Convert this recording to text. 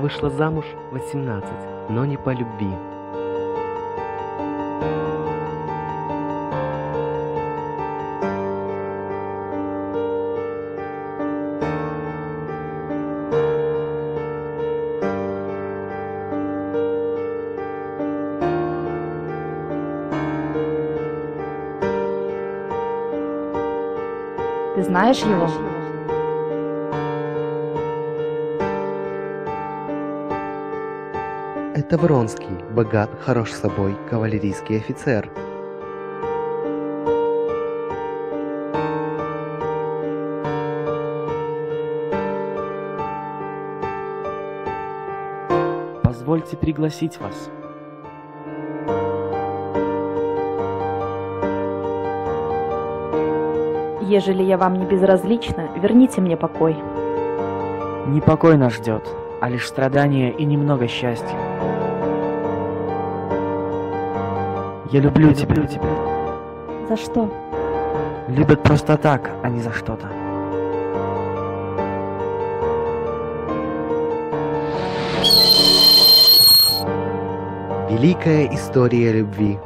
вышла замуж в 18, но не по любви. Ты знаешь его? Это Вронский, богат, хорош собой, кавалерийский офицер. Позвольте пригласить вас. Ежели я вам не безразлична, верните мне покой. Не покой нас ждет, а лишь страдания и немного счастья. Я люблю тебя. За что? Любят просто так, а не за что-то. Великая история любви.